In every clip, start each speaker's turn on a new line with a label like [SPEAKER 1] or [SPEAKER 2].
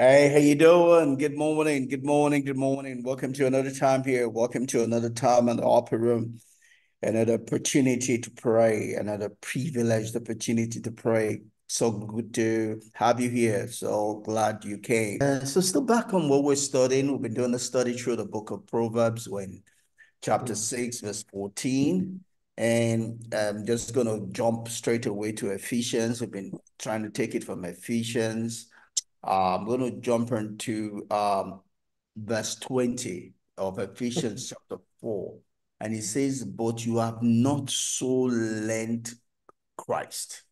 [SPEAKER 1] Hey, how you doing? Good morning, good morning, good morning. Welcome to another time here. Welcome to another time in the upper room. Another opportunity to pray, another privileged opportunity to pray. So good to have you here. So glad you came. Uh, so still back on what we're studying. We've been doing a study through the book of Proverbs when chapter 6, verse 14. And I'm just going to jump straight away to Ephesians. We've been trying to take it from Ephesians. Uh, I'm going to jump into um, verse 20 of Ephesians chapter 4. And it says, But you have not so learned Christ.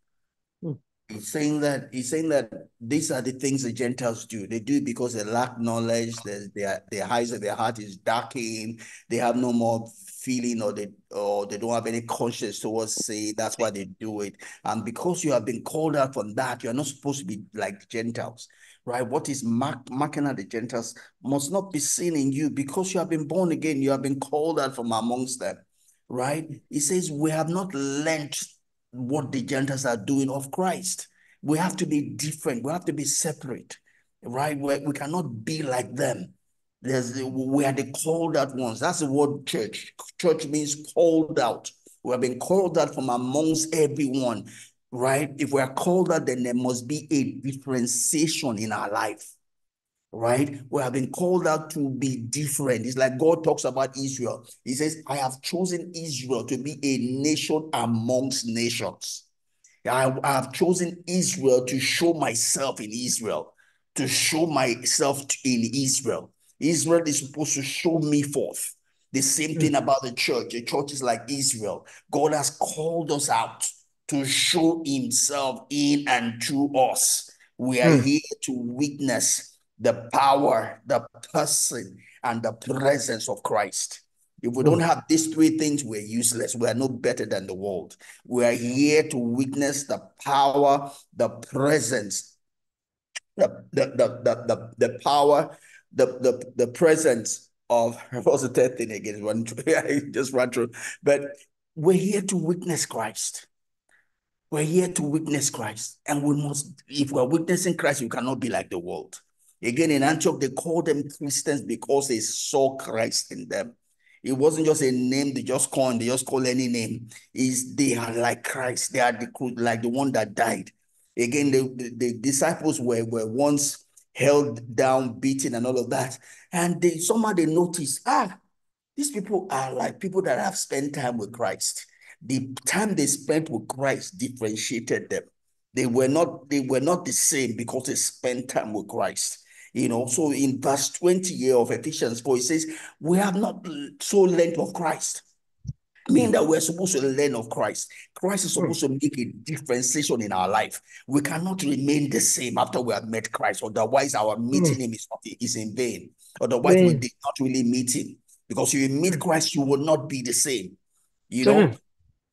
[SPEAKER 1] Hmm. He's saying that he's saying that these are the things the Gentiles do. They do it because they lack knowledge. Their their eyes of their heart is darkened. They have no more feeling or they or they don't have any conscience towards say that's why they do it. And because you have been called out from that, you're not supposed to be like Gentiles, right? What is mark, marking at the Gentiles must not be seen in you because you have been born again, you have been called out from amongst them, right? He says, We have not learned what the Gentiles are doing of Christ. We have to be different, we have to be separate, right? we we cannot be like them there's we are the called out ones. That's the word church. Church means called out. We have been called out from amongst everyone, right? If we are called out, then there must be a differentiation in our life, right? We have been called out to be different. It's like God talks about Israel. He says, I have chosen Israel to be a nation amongst nations. I, I have chosen Israel to show myself in Israel, to show myself in Israel. Israel is supposed to show me forth. The same hmm. thing about the church. The church is like Israel. God has called us out to show himself in and through us. We are mm. here to witness the power, the person, and the presence of Christ. If we don't hmm. have these three things, we're useless. We are no better than the world. We are here to witness the power, the presence, the, the, the, the, the, the power, the the the presence of what's the third thing again? One I just run through, but we're here to witness Christ. We're here to witness Christ, and we must. If we're witnessing Christ, you cannot be like the world. Again, in Antioch, they called them Christians because they saw Christ in them. It wasn't just a name they just called, they just call any name. Is they are like Christ, they are the like the one that died. Again, the, the, the disciples were, were once held down, beaten, and all of that. And they somehow they notice, ah, these people are like people that have spent time with Christ. The time they spent with Christ differentiated them. They were not, they were not the same because they spent time with Christ. You know, so in verse 20 year of Ephesians 4, it says, We have not so learned of Christ mean hmm. that we're supposed to learn of Christ. Christ is hmm. supposed to make a differentiation in our life. We cannot remain the same after we have met Christ. Otherwise, our hmm. meeting him is, is in vain. Otherwise, we did not really meet him. Because you meet Christ, you will not be the same. You know,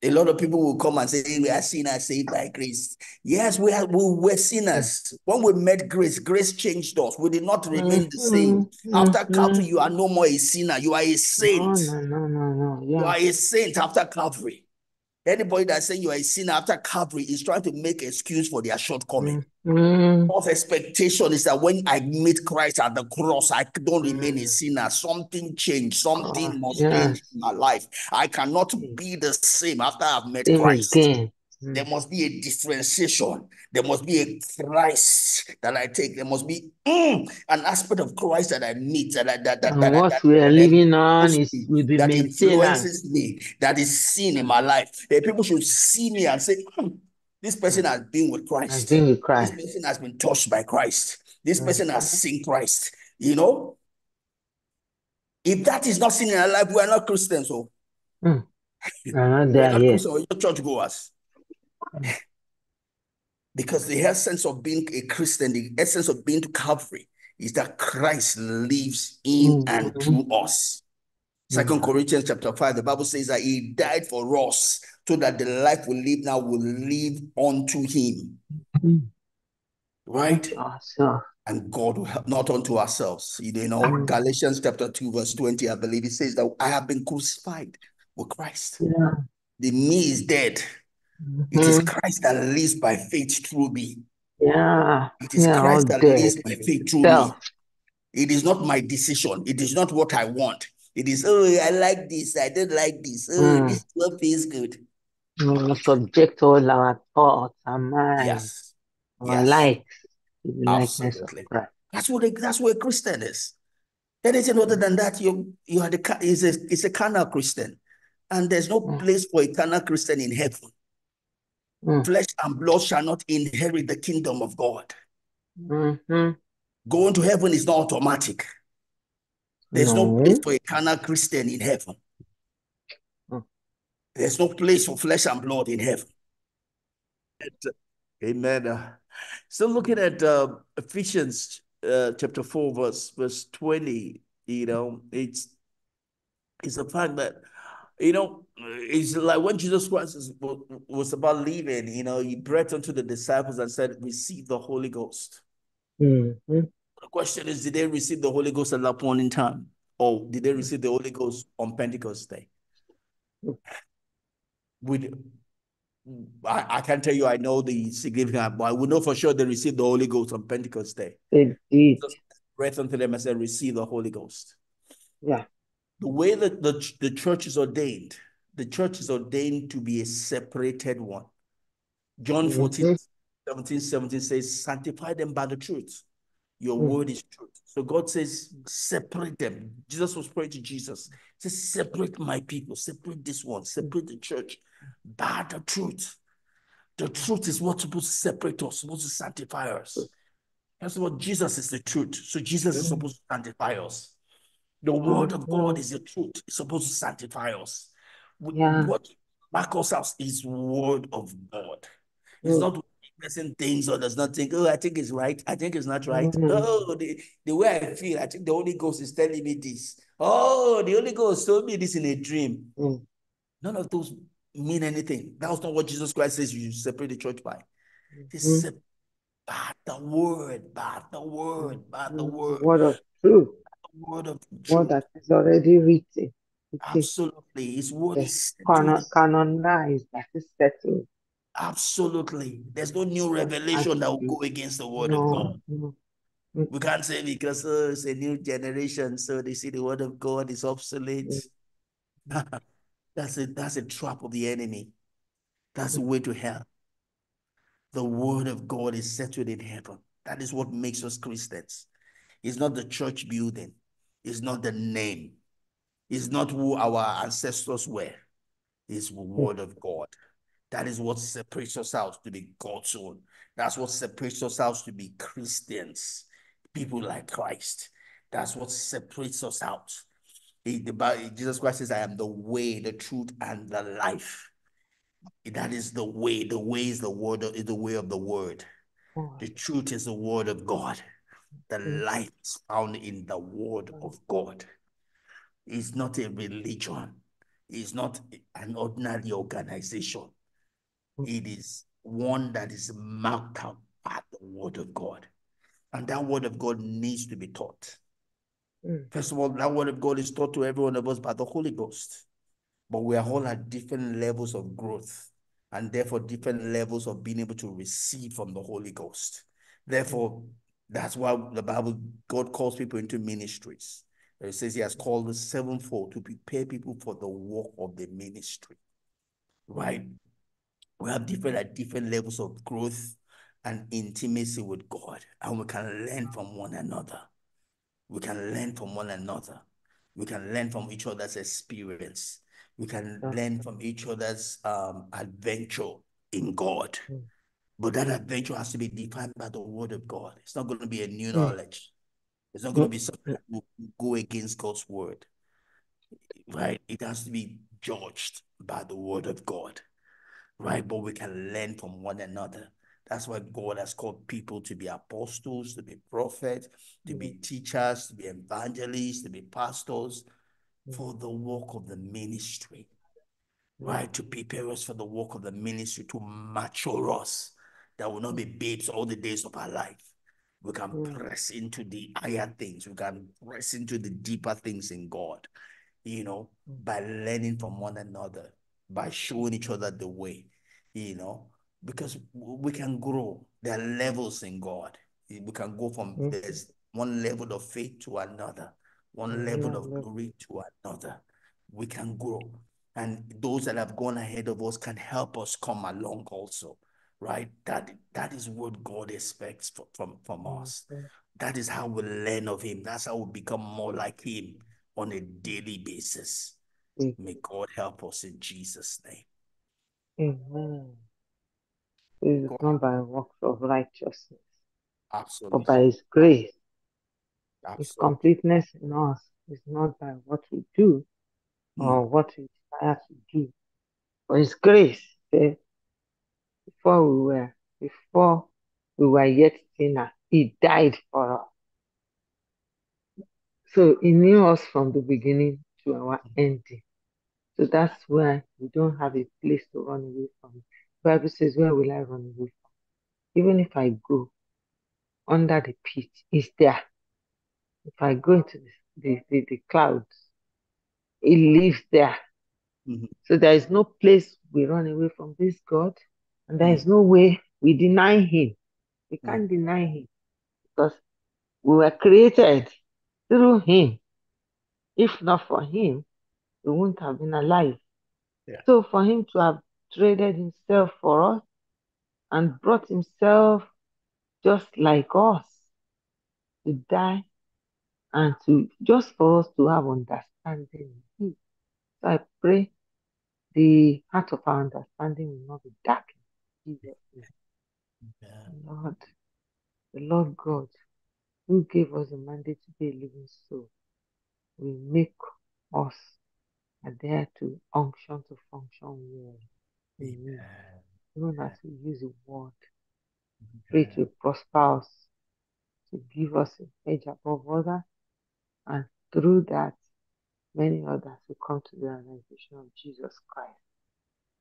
[SPEAKER 1] a lot of people will come and say, We are sinners saved by grace. Yes, we are we were sinners. When we met grace, grace changed us. We did not remain the same. Mm-hmm. After Calvary, you are no more a sinner. You are a saint.
[SPEAKER 2] No, no, no, no,
[SPEAKER 1] Yeah. You are a saint after Calvary. Anybody that's saying you are a sinner after Calvary is trying to make excuse for their shortcoming. Mm. Of expectation is that when I meet Christ at the cross, I don't remain a mm. sinner. Something changed. Something oh, must yeah. change in my life. I cannot be the same after I've met Christ. Again. There must be a differentiation. There must be a Christ that I take. There must be mm, an aspect of Christ that I meet. That, that, that,
[SPEAKER 2] and
[SPEAKER 1] that,
[SPEAKER 2] what
[SPEAKER 1] that,
[SPEAKER 2] we are living on is will be
[SPEAKER 1] that influences me. That is seen in my life. That people should see me and say, mm, "This person has been with Christ.
[SPEAKER 2] Has been with Christ.
[SPEAKER 1] This person has been touched by Christ. This person has seen Christ." You know, if that is not seen in our life, we are not Christians. So,
[SPEAKER 2] mm. uh, we are not
[SPEAKER 1] Christians, church goers. Because the essence of being a Christian, the essence of being to Calvary is that Christ lives in mm-hmm. and through us. Second mm-hmm. Corinthians chapter 5, the Bible says that he died for us so that the life we live now will live unto him. Mm-hmm. Right?
[SPEAKER 2] Awesome.
[SPEAKER 1] And God will help not unto ourselves. You know, mm-hmm. Galatians chapter 2, verse 20, I believe it says that I have been crucified with Christ.
[SPEAKER 2] Yeah.
[SPEAKER 1] The me is dead. It is mm-hmm. Christ that lives by faith through me.
[SPEAKER 2] Yeah.
[SPEAKER 1] It is
[SPEAKER 2] Yeah.
[SPEAKER 1] Christ that lives by faith through me. It is not my decision. It is not what I want. It is, oh, I like this. I don't like this. Oh,
[SPEAKER 2] Mm.
[SPEAKER 1] this one feels good.
[SPEAKER 2] Mm, subject all our thoughts, our mind,
[SPEAKER 1] Yes.
[SPEAKER 2] our
[SPEAKER 1] Yes.
[SPEAKER 2] likes to the likeness of
[SPEAKER 1] Absolutely. That's what a, that's what a Christian is. Anything other than that, you you are the is a it's a carnal Christian, and there's no
[SPEAKER 2] Mm.
[SPEAKER 1] place for a carnal Christian in heaven.
[SPEAKER 2] Mm.
[SPEAKER 1] Flesh and blood shall not inherit the kingdom of God.
[SPEAKER 2] Mhm.
[SPEAKER 1] Going to heaven is not automatic. There's no place for a carnal Christian in heaven.
[SPEAKER 2] Mm.
[SPEAKER 1] There's no place for flesh and blood in heaven. Amen. Uh, So looking at uh, Ephesians uh, chapter 4, verse verse 20, you know, it's it's the fact that, you know, it's like when Jesus Christ is, was about leaving, you know, he breathed unto the disciples and said, receive the Holy Ghost.
[SPEAKER 2] Mhm.
[SPEAKER 1] The question is, did they receive the Holy Ghost at that point in time? Or did they receive the Holy Ghost on Pentecost Day? We, I, I can't tell you I know the significance, but I will know for sure they received the Holy Ghost on Pentecost Day. Jesus breathed unto them and said, receive the Holy Ghost.
[SPEAKER 2] Yeah.
[SPEAKER 1] The way that the, the church is ordained, the church is ordained to be a separated one. John 14,
[SPEAKER 2] Mhm.
[SPEAKER 1] 17, 17 says, sanctify them by the truth. Your
[SPEAKER 2] Mm.
[SPEAKER 1] word is truth. So God says, separate them. Jesus was praying to Jesus. He says, separate my people, separate this one, separate the church by the truth. The truth is what's supposed to separate us, supposed to sanctify us. That's what Jesus is the truth. So Jesus is
[SPEAKER 2] Mm.
[SPEAKER 1] supposed to sanctify us. The word of God is the truth. It's supposed to sanctify us.
[SPEAKER 2] Yeah.
[SPEAKER 1] What mark us out is word of God. It's
[SPEAKER 2] Mm.
[SPEAKER 1] not person things or does not think, oh, I think it's right. I think it's not right.
[SPEAKER 2] Mm.
[SPEAKER 1] Oh, the, the way I feel, I think the Holy Ghost is telling me this. Oh, the Holy Ghost told me this in a dream.
[SPEAKER 2] Mm.
[SPEAKER 1] None of those mean anything. That was not what Jesus Christ says you separate the church by.
[SPEAKER 2] Mhm.
[SPEAKER 1] sep- by the word, by the word, by the
[SPEAKER 2] Mm.
[SPEAKER 1] word,
[SPEAKER 2] Word of truth.
[SPEAKER 1] Word of
[SPEAKER 2] Word that is already written. It
[SPEAKER 1] Absolutely. His word is
[SPEAKER 2] canon, canonized, that is settled.
[SPEAKER 1] Absolutely. There's no new revelation that will go against the word of God.
[SPEAKER 2] no.
[SPEAKER 1] We can't say because oh, it's a new generation, so they see the word of God is obsolete. that's a that's a trap of the enemy. That's the way to hell. The word of God is settled in heaven. That is what makes us Christians. It's not the church building. It's not the name. It's not who our ancestors were. It's the hmm. word of God. That is what separates us out to be God's own. That's what separates us out to be Christians, people like Christ. That's what separates us out. The Jesus Christ says, I am the way, the truth, and the life. That is the way. The way is the word, is the way of the word. Hmm. The truth is the word of God. The light found in the word of God. It's not a religion. It's not an ordinary organization. It is one that is marked out by the word of God. And that word of God needs to be taught.
[SPEAKER 2] Mm.
[SPEAKER 1] First of all, that word of God is taught to every one of us by the Holy Ghost. But we are all at different levels of growth and therefore different levels of being able to receive from the Holy Ghost. Therefore, that's why the Bible, God calls people into ministries. It says he has called the sevenfold to prepare people for the work of the ministry. Right? We have different at different levels of growth and intimacy with God, and we can learn from one another. We can learn from one another. We can learn from each other's experience. We can learn from each other's um, adventure in God. But that adventure has to be defined by the word of God. It's not going to be a new
[SPEAKER 2] Mm.
[SPEAKER 1] knowledge. It's not going to be something that will go against God's word. Right? It has to be judged by the word of God. Right? But we can learn from one another. That's why God has called people to be apostles, to be prophets, to be teachers, to be evangelists, to be pastors for the work of the ministry. Right? To prepare us for the work of the ministry, to mature us. That will not be babes all the days of our life. We can
[SPEAKER 2] Mm.
[SPEAKER 1] press into the higher things. We can press into the deeper things in God, you know, by learning from one another, by showing each other the way, you know, because we can grow. There are levels in God. We can go from there's one level of faith to another, one
[SPEAKER 2] Mhm.
[SPEAKER 1] level of
[SPEAKER 2] Level.
[SPEAKER 1] glory to another. We can grow. And those that have gone ahead of us can help us come along also. Right? That that is what God expects fro- from, from us.
[SPEAKER 2] Mhm.
[SPEAKER 1] That is how we learn of Him. That's how we become more like Him on a daily basis.
[SPEAKER 2] Mhm.
[SPEAKER 1] May God help us in Jesus' name.
[SPEAKER 2] Amen. It is
[SPEAKER 1] God,
[SPEAKER 2] not by works of righteousness,
[SPEAKER 1] absolutely, but
[SPEAKER 2] by His grace. His completeness in us is not by what we do
[SPEAKER 1] Mm,
[SPEAKER 2] or what we desire to do, but His grace. eh, Before we were, before we were yet sinners, He died for us. So He knew us from the beginning to our ending. So that's why we don't have a place to run away from. Bible says, Where will I run away from? Even if I go under the pit, He's there. If I go into the, the, the, the clouds, He lives there.
[SPEAKER 1] mhm,
[SPEAKER 2] So there is no place we run away from this God, and there is
[SPEAKER 1] mm,
[SPEAKER 2] no way we deny Him. We
[SPEAKER 1] mm.
[SPEAKER 2] can't deny Him because we were created through Him. If not for Him, we wouldn't have been alive.
[SPEAKER 1] Yeah.
[SPEAKER 2] So for Him to have traded Himself for us and brought Himself just like us to die and to just for us to have understanding. So I pray the heart of our understanding will not be darkened. Jesus' name. Lord, the Lord God, who gave us a mandate to be a living soul, will make us adhere to unction to function well. Amen.
[SPEAKER 1] Amen.
[SPEAKER 2] Even as we use the word, pray to prosper us, to give us a edge above others, and through that, many others will come to the realization of Jesus Christ.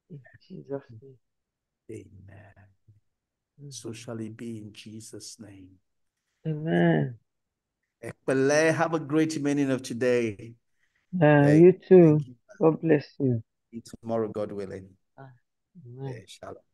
[SPEAKER 2] In Jesus' name.
[SPEAKER 1] Amen. So shall it be in Jesus' name.
[SPEAKER 2] Amen.
[SPEAKER 1] Ekpele, have a great remaining of today.
[SPEAKER 2] Uh, you too.
[SPEAKER 1] you.
[SPEAKER 2] God bless you.
[SPEAKER 1] See you tomorrow, God willing.
[SPEAKER 2] Amen.
[SPEAKER 1] Yeah, shalom.